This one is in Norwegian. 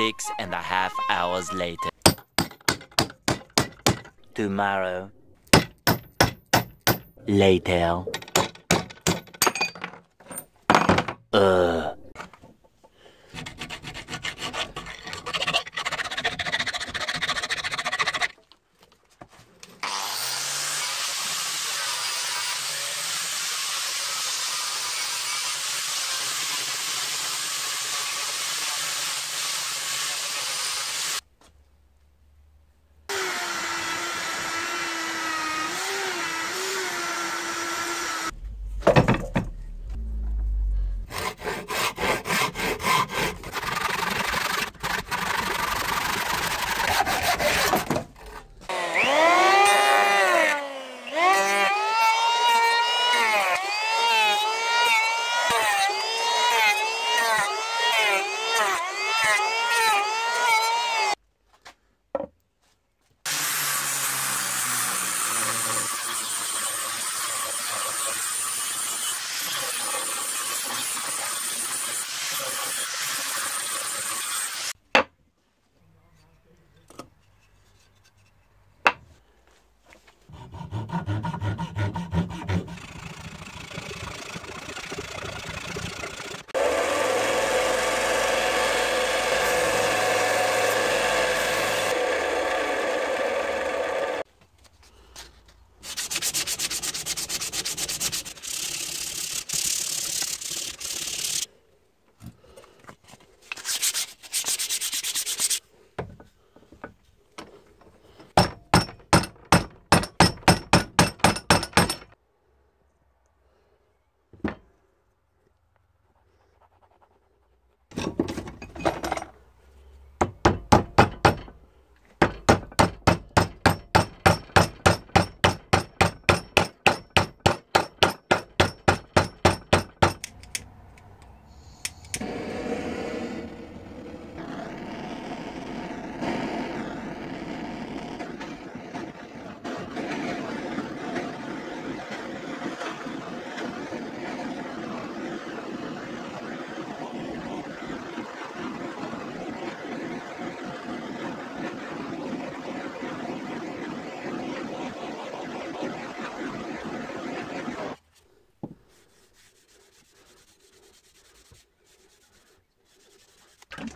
Six and a half hours later. Tomorrow. Later. you.